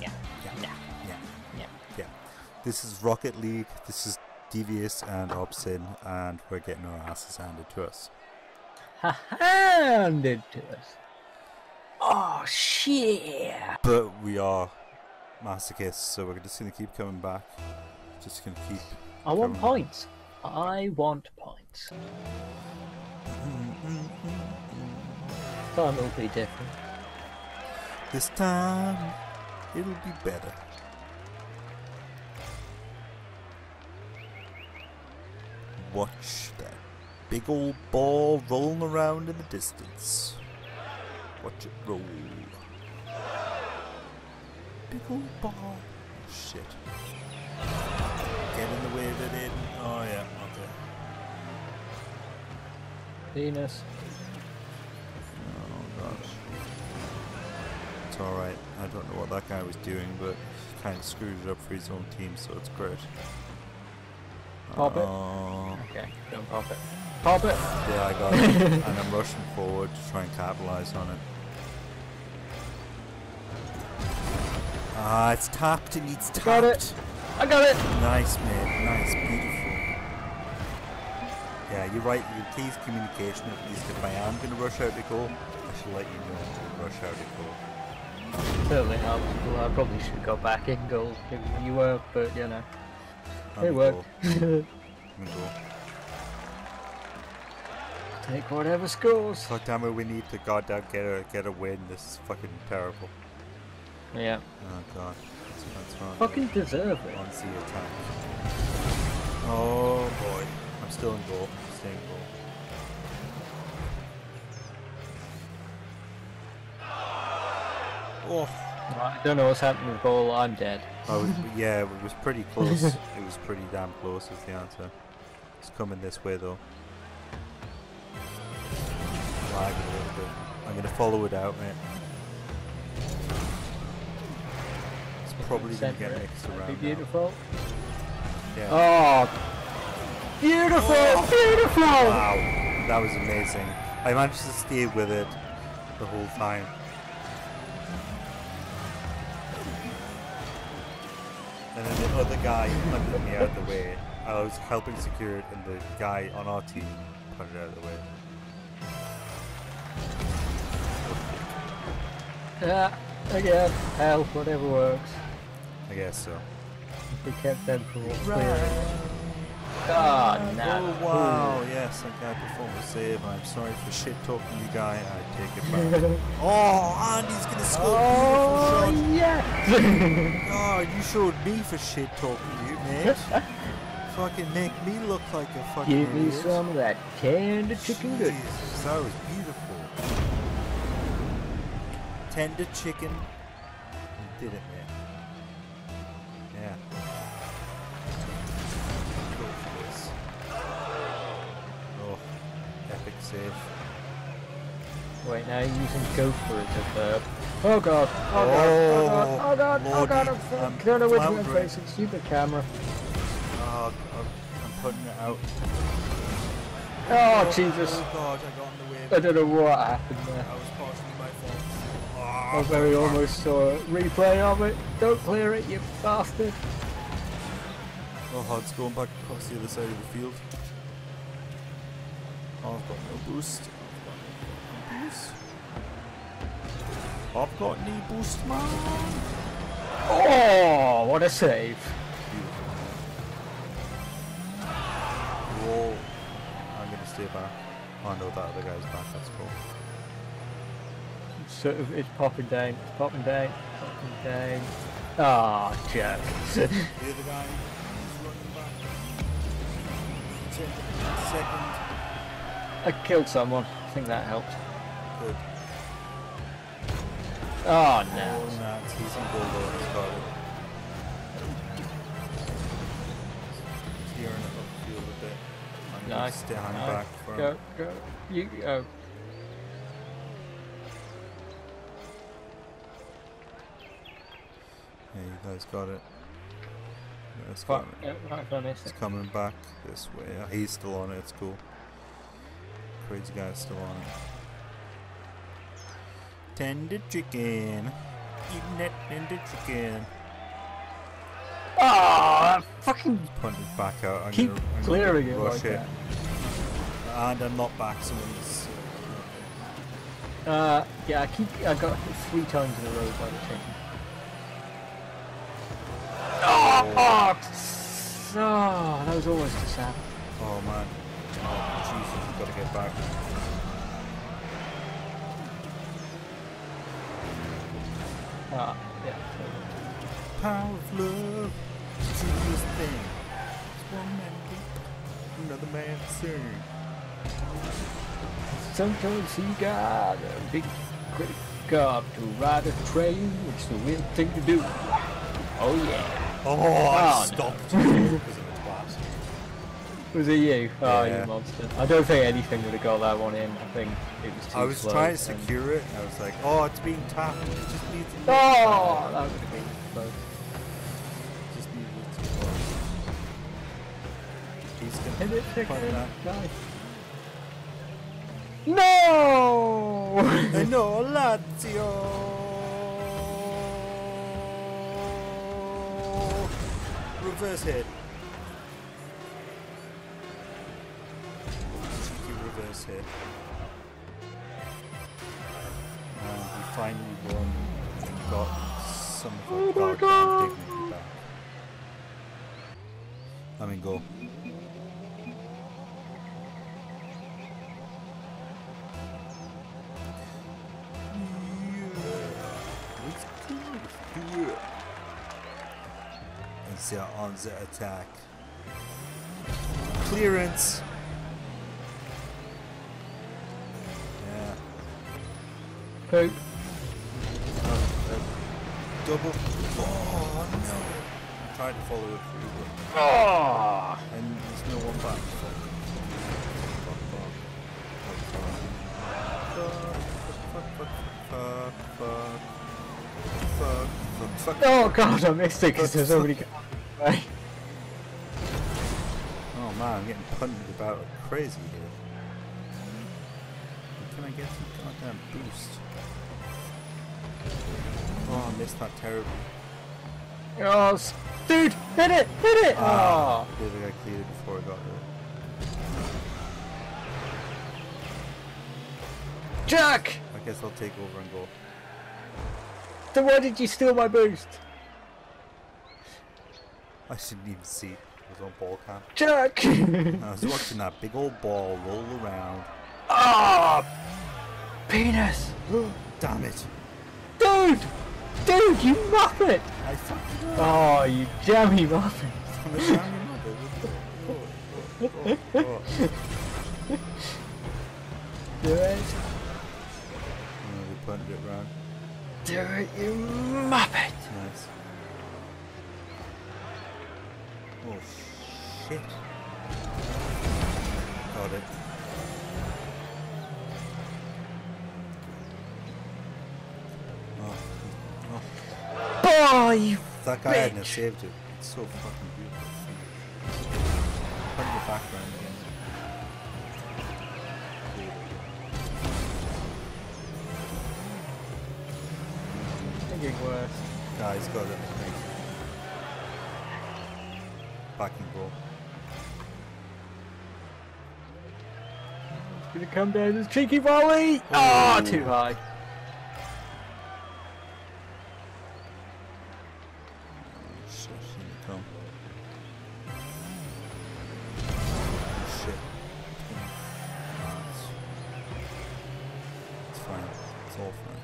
Yeah. Yeah, yeah, yeah. Yeah. Yeah. This is Rocket League. This is Devious and Opsin, and we're getting our asses handed to us. Handed to us. Oh shit! But we are masochists, so we're just to keep coming back. Just to keep. I want points. I want points. Time will be different. This time, it'll be better. Watch that big old ball rolling around in the distance. Watch it roll. Big old ball. Shit. Get in the way of it, Aiden. Oh, yeah, okay. Venus. It's alright. I don't know what that guy was doing, but he kind of screwed it up for his own team, so it's great. Pop it. Oh. Okay, don't pop it. Pop it! Yeah, I got it. and I'm rushing forward to try and capitalize on it. Ah, it's tapped. It needs tapped. Got it. I got it! Nice, mate. Nice. Beautiful. Yeah, you're right. You please communication at least. If I am going to rush out the goal, I should let you know to rush out the goal. Certainly helpful. I probably should go back in goal given where you were, but you know. It worked. goal. I'm in goal. Take whatever scores. God damn it, we need to goddamn get a get a win. This is fucking terrible. Yeah. Oh god. That's, that's not Fucking deserve it. on the attack. Oh boy. I'm still in goal. I'm Staying in goal. Oh, I don't know what's happening with goal. I'm dead. I was, yeah, it was pretty close. it was pretty damn close is the answer. It's coming this way though. Lagging a little bit. I'm gonna follow it out, mate. It's probably gonna get Centre it. mixed around. Be now. beautiful. Yeah. Oh, beautiful, oh. beautiful. Wow, that was amazing. I managed to stay with it the whole time. Other guy punted me out of the way. I was helping secure it, and the guy on our team punted it out of the way. Yeah, again, hell, whatever works. I guess so. If we kept them from all clearing. God, no. Oh wow, yes, that guy performed a save. I'm sorry for shit talking you guy. I take it back. oh, Andy's gonna score Oh, beautiful shot. yeah. Oh, you showed me for shit talking you, mate. fucking make me look like a fucking Give me idiot. some of that tender chicken goodness. Jesus, that was beautiful. Tender chicken. You did it, man. Save. Wait, now you're using gopher as a verb. Oh god, oh god, oh god, um, oh god, oh god, I'm, Lordy, I'm I'm don't know which way I'm floundering. facing. Stupid camera. Oh, I'm, putting it out. Oh, oh, Jesus. Oh god, I got in the way. I don't know what happened there. That was partially my fault. I very ah. almost saw a replay of it. Don't clear it, you bastard. Oh, Hod's going back across the other side of the field. Oh, I've got no boost. I've got no boost. I've got no boost, man. Oh, what a save. Whoa. I'm gonna stay back. Oh no, that other guy's back. That's cool. Of, it's popping down, it's popping down, popping down. Ah, jerk. The other guy is running back. Second. I killed someone. I think that helped. Good. Ah, oh, Oh, no. He's in goal though. He's got it. Clearing it upfield a bit. I'm Nice. stand nice. back for Go, him. go. You go. Yeah, you guys got it. It's, coming, it's coming back this way. He's still on it. It's cool. Crazy guy's still on it. Tender chicken. It in the chicken. Oh, fucking Punt it back out. I'm keep gonna, I'm clearing it gonna rush like it. that. And I'm not back someone's. Uh, yeah, I keep. I got hit three times in a row by the chicken. Oh, oh, oh, that was almost a sap. Oh man. Oh Jesus, we've got to get back. Ah, yeah. totally. Power of love, truest thing. It's one man deep, another man soon. Sometimes he got a big credit card to ride a train, which is the weird thing to do. Oh yeah. Oh, I I stopped stopped Was it you? Oh, Yeah. you monster. I don't think anything would have got that one in. I think it was too I was slow trying to secure it, and I was like, oh, it's being tapped. It just needs to Oh, that would have been close. just needs it to work. He's gonna Hit it, chicken. Nice. No! I know, Lazio! Reverse hit. Reverse hit. And we finally won and got some of Oh our God. dignity back. I mean, go. Let's do it. Do. And so on the attack. Clearance. Poop. Double. Oh no. I'm trying to follow it through, but Oh! and there's no one back. Fuck. Fuck, fuck. Oh god, I missed it because there's already. Oh man, I'm getting punted about crazy here. Can I get some goddamn boost? Oh, I missed that terribly. Oh, dude, hit it, hit it! Ah, Oh, I think I cleared it before I got there. Jack! I guess I'll take over and go. Then why did you steal my boost? I shouldn't even see it. It was on ball cam. Jack! I was watching that big old ball roll around. Ah, penis! Damn it! Dude! Dude, you muppet! I up. Oh, you jammy muppet! I'm a jammy mother. Oh, oh. Do it. Oh, we punted it round. Do it, you muppet! Nice. Oh shit. Got it. You That guy hadn't have saved it. It's so fucking beautiful. Put the background again. thinking worse. Guys, got it. I think. Back and goal. Gonna come down as cheeky volley! Oh, too high. Fine. It's all fine.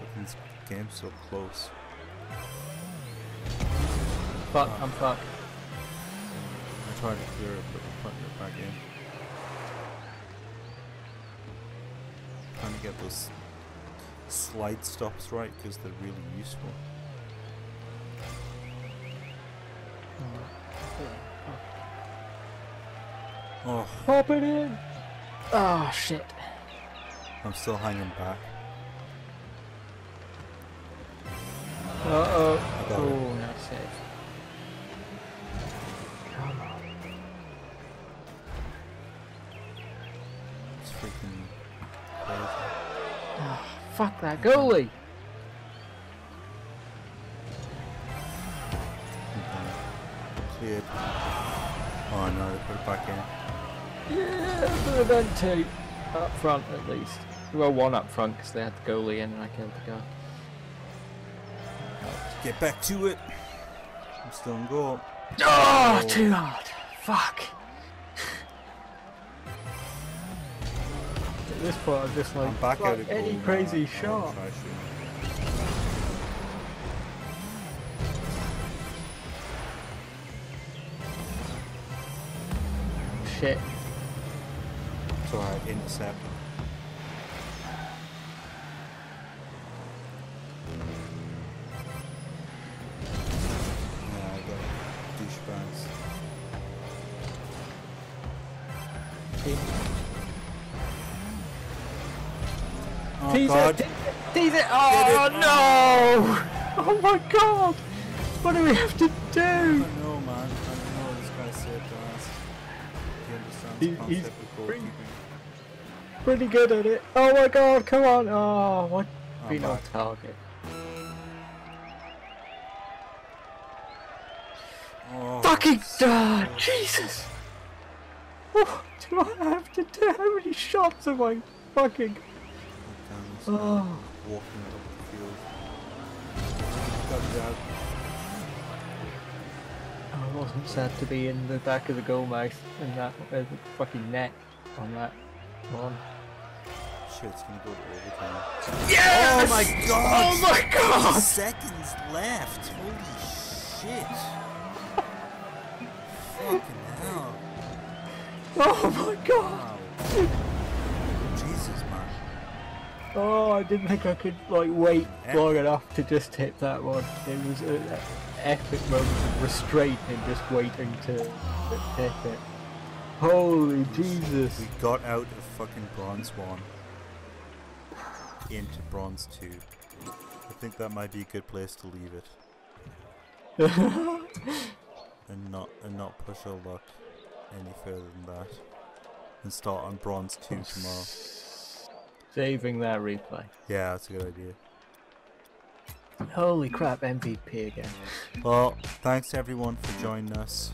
Look, this game's so close. Fuck, I'm fucked. I tried to clear it, but we're putting it back in. Trying to get those slide stops right because they're really useful. Oh, oh, Pop it in! Oh, shit. I'm still hanging back. Uh oh. Oh, not safe. It's freaking ah, crazy. Oh, fuck that goalie! Cleared. Oh no, they put it back in. Yeah, put it on tape up front at least. Well, one up front because they had the goalie in and I killed the guy. Get back to it. I'm still in goal. Oh, too hard. Fuck. At this point, I'm just like, I'm back fuck out of any crazy I'll shot. Shit. It's alright, intercept. Yeah, I got douchebags. Oh Tease it! Tease it! Oh it. no! Oh my god! What do we have to I do? don't know, man. I don't know. This guy saved ass. He understands He- the he's concept of goalkeeping. Pretty good at it. Oh my god, come on! Oh, what? Been on back. target. Oh, Fucking so. Jesus! What do I have to do? How many shots am I fucking? Oh. walking up the field. Got it out. I wasn't sad to be in the back of the goal mouth and that uh, the fucking net on that one. Shit, it's gonna go to overtime. Yes! Oh my god! Oh my god! Seconds left! Holy shit! Fucking hell! Oh my god! Wow. Jesus, man. Oh, I didn't think I could like wait Yeah. long enough to just hit that one. It was an epic moment of restraint and just waiting to hit it. Holy Jesus! We got out of fucking bronze one into bronze two. I think that might be a good place to leave it and not and not push our luck any further than that. And start on bronze two oh, tomorrow. Saving that replay. Yeah, that's a good idea. Holy crap, MVP again. Well, thanks everyone for joining us.